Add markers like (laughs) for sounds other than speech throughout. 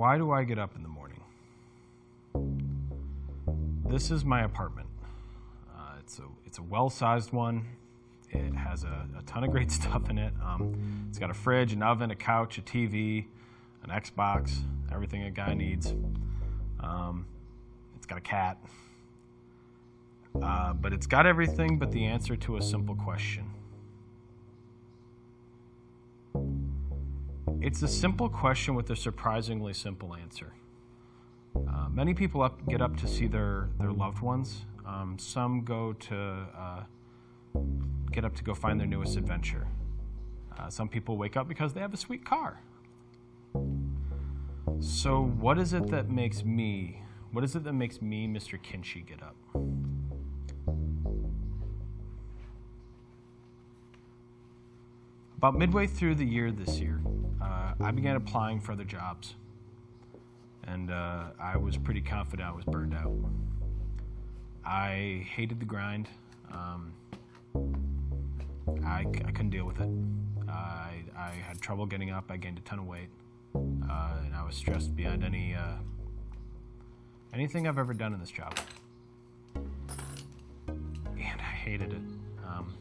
Why do I get up in the morning? This is my apartment. Uh, it's a it's a well-sized one. It has a, a ton of great (laughs) stuff in it. Um, it's got a fridge, an oven, a couch, a TV, an Xbox, everything a guy needs. Um, it's got a cat. Uh, but it's got everything but the answer to a simple question. It's a simple question with a surprisingly simple answer. Uh, many people up, get up to see their, their loved ones. Um, some go to uh, get up to go find their newest adventure. Uh, some people wake up because they have a sweet car. So, what is it that makes me, what is it that makes me, Mr. Kindschy, get up? About midway through the year this year, I began applying for other jobs. And uh, I was pretty confident I was burned out. I hated the grind. Um, I, I couldn't deal with it. I, I had trouble getting up. I gained a ton of weight. Uh, and I was stressed beyond any uh, anything I've ever done in this job. And I hated it. Um,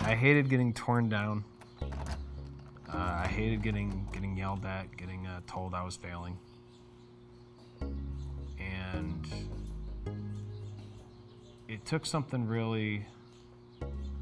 I hated getting torn down. Uh, I hated getting getting yelled at, getting uh, told I was failing, and it took something really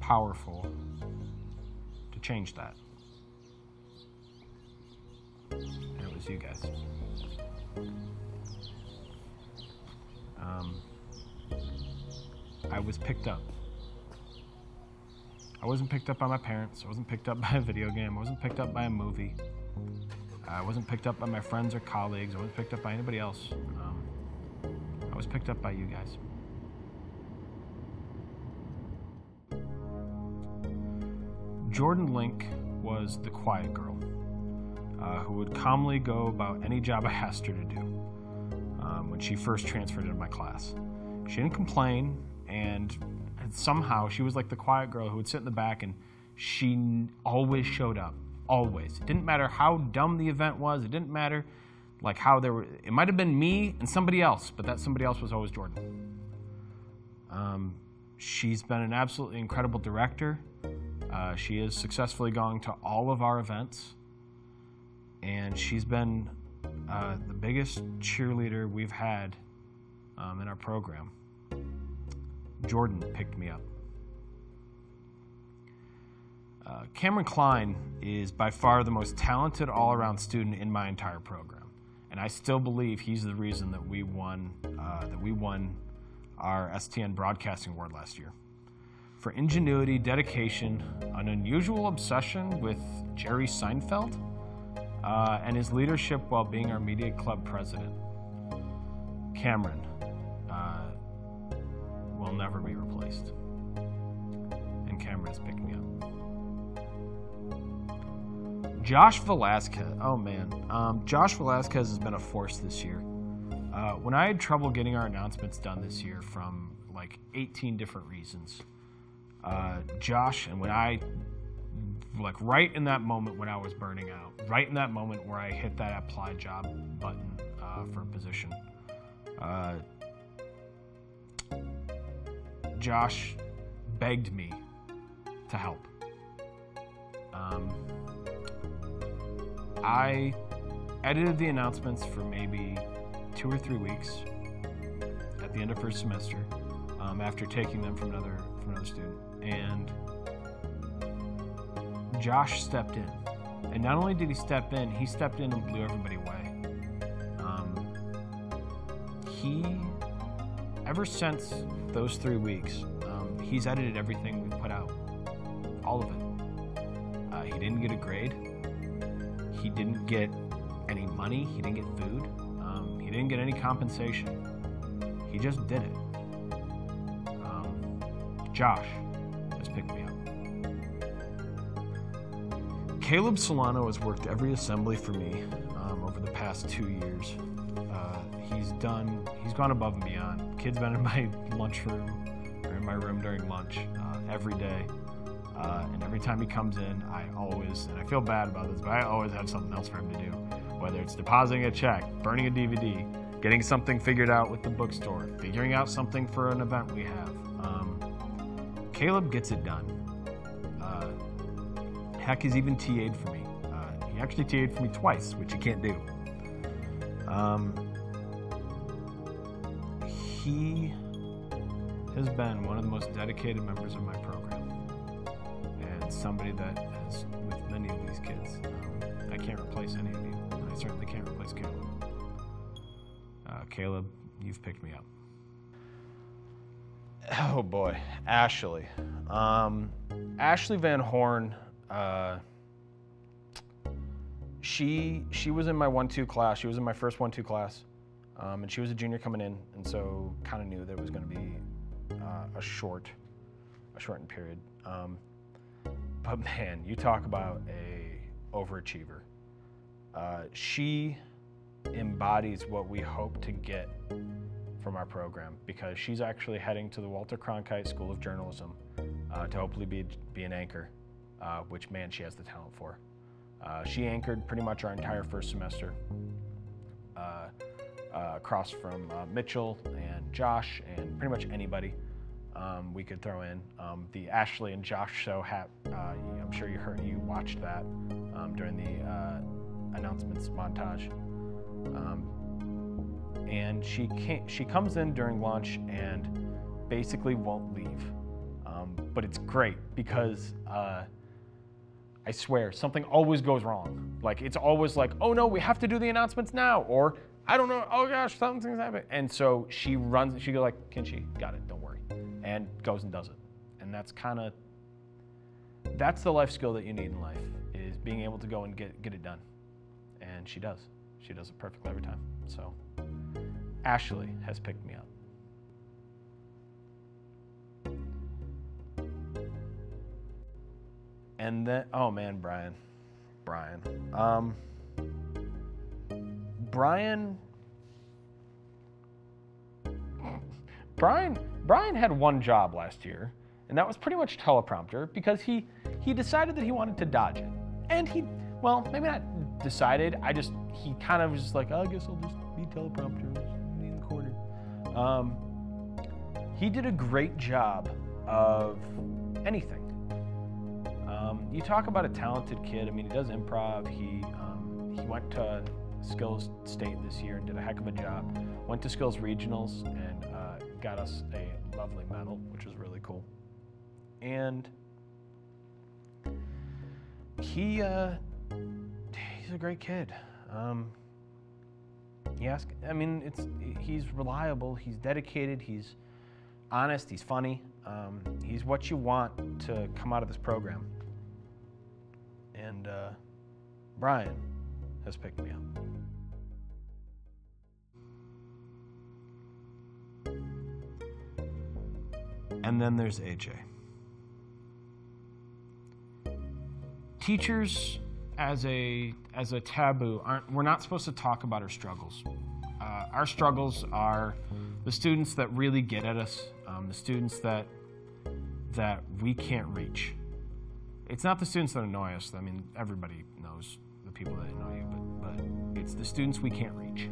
powerful to change that. And it was you guys. Um, I was picked up. I wasn't picked up by my parents. I wasn't picked up (laughs) by a video game. I wasn't picked up by a movie. I wasn't picked up by my friends or colleagues. I wasn't picked up by anybody else. Um, I was picked up by you guys. Jordan Link was the quiet girl uh, who would calmly go about any job I (laughs) asked her to do um, when she first transferred into my class. She didn't complain, and somehow she was like the quiet girl who would sit in the back and she always showed up. Always. It didn't matter how dumb the event was, it didn't matter like how there were, it might have been me and somebody else, but that somebody else was always Jordan. Um, she's been an absolutely incredible director. Uh, she is successfully going to all of our events, and she's been uh, the biggest cheerleader we've had um, in our program. Jordan picked me up. Uh, Cameron Klein is by far the most talented all around student in my entire program. And I still believe he's the reason that we won, uh, that we won our STN Broadcasting Award last year. For ingenuity, dedication, an unusual obsession with Jerry Seinfeld, uh, and his leadership while being our media club president. Cameron will never be replaced. And Cameron is picking up. Josh Velasquez. Oh man, um, Josh Velasquez has been a force this year. Uh, when I had trouble getting our announcements done this year from like 18 different reasons, uh, Josh, and when I, like right in that moment when I was burning out, right in that moment where I hit that apply job button uh, for a position, uh, Josh begged me to help. Um, I edited the announcements for maybe two or three weeks at the end of first semester um, after taking them from another from another student, and Josh stepped in. And not only did he step in, he stepped in and blew everybody away. Um, he, ever since those three weeks, um, he's edited everything we've put out, all of it. Uh, he didn't get a grade. He didn't get any money. He didn't get food. Um, he didn't get any compensation. He just did it. Um, Josh has picked me up. Caleb Solano has worked every assembly for me um, over the past two years. He's done. He's gone above and beyond. Kid's been in my (laughs) lunchroom or in my room during lunch uh, every day. Uh, and every time he comes in, I always, and I feel bad about this, but I always have something else for him to do. Whether it's depositing a check, burning a DVD, getting something figured out with the bookstore, figuring out something for an event we have. Um, Caleb gets it done. Uh, heck, he's even TA'd for me. Uh, he actually TA'd for me twice, which you can't do. Um, he has been one of the most dedicated members of my program and somebody that has, with many of these kids, um, I can't replace any of you. And I certainly can't replace Caleb. Uh, Caleb, you've picked me up. Oh boy, Ashley. Um, Ashley Van Horn. Uh, she she was in my one-two class. She was in my first one-two class, um, and she was a junior coming in, and so kind of knew it was going to be uh, a short, a shortened period. Um, but (laughs) man, you talk about a overachiever. Uh, she embodies what we hope to get from our program because she's actually heading to the Walter Cronkite School of Journalism uh, to hopefully be, be an anchor, uh, which man, she has the talent for. Uh, she anchored pretty much our entire first semester uh, across from uh, Mitchell and Josh and pretty much anybody um, we could throw in. Um, the Ashley and Josh show, hat, I'm sure you heard, you watched that um, during the announcements montage. Um, and she came, she comes in during lunch and basically won't leave. Um, but it's great because uh, I swear something always goes wrong. Like it's always like, oh no, we have to do the announcements now, or I don't know, oh gosh, something's happening. And so she runs, she goes like, Kindschy, got it, don't worry, and goes and does it. And that's kind of that's the life skill that you need in life is being able to go and get get it done. And she does. She does it perfectly every time. So Ashley has picked me up. And then, oh man, Brian. Brian. Um, Brian. Brian Brian had one job last year, and that was pretty much teleprompter because he he decided that he wanted to dodge it. And he well, maybe not decided. I just he kind of was just like, oh, I guess I'll just be teleprompter in the corner. Um, he did a great job of anything. Um, you talk about a talented kid. I mean, he does improv. He um, he went to Skills State this year and did a heck of a job. Went to Skills Regionals and uh, got us a lovely medal, which was really cool. And he uh, he's a great kid. Um, he I mean, it's he's reliable, he's dedicated, he's honest, he's funny. Um, he's what you want to come out of this program. And uh, Brian has picked me up. And then there's AJ. Teachers as a as a taboo aren't we're not supposed to talk about our struggles uh, our struggles are the students that really get at us um, the students that that we can't reach it's not the students that annoy us i mean everybody knows the people that annoy you it's the students we can't reach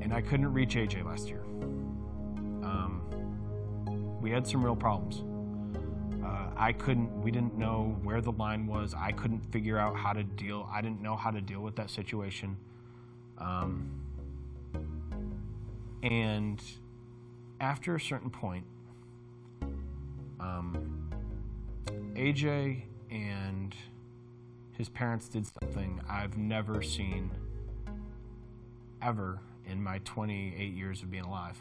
and i couldn't reach aj last year um, we had some real problems I couldn't, we didn't know where the line was. I couldn't figure out how to deal, I didn't know how to deal with that situation. Um, and after a certain point, um, AJ and his parents did something I've never seen ever in my 28 years of being alive.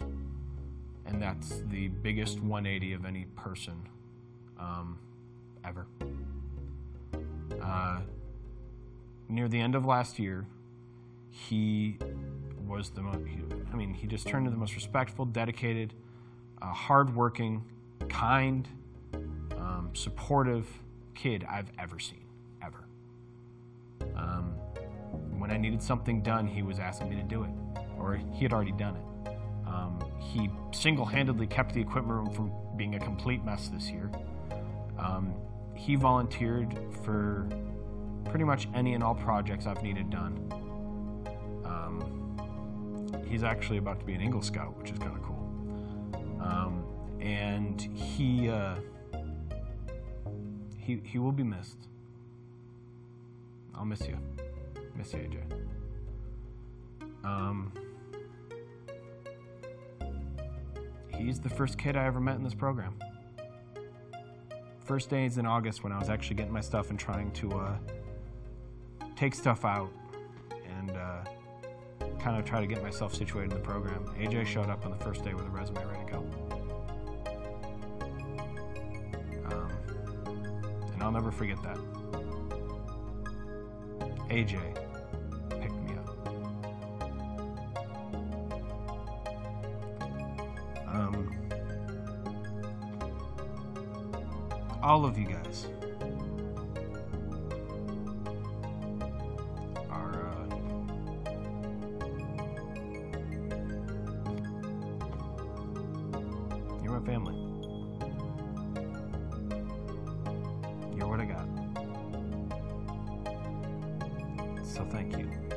And that's the biggest 180 of any person um, ever. Uh, near the end of last year, he was the most, I mean, he just turned into the most respectful, dedicated, uh, hardworking, kind, um, supportive kid I've ever seen, when I needed something done, he was asking me to do it, or he had already done it. Um, he single handedly kept the equipment room from being a complete mess this year. Um, he volunteered for pretty much any and all projects I've needed done. Um, he's actually about to be an Eagle Scout, which is kind of cool. Um, and he, uh, he he will be missed. I'll miss you, miss AJ. Um, he's the first kid I ever met in this program. First days in August when I was actually getting my stuff and trying to uh, take stuff out and uh, kind of try to get myself situated in the program. AJ showed up on the first day with a resume ready to go. Um, and I'll never forget that. AJ picked me up. Um, all of you guys are uh, you're my family. So thank you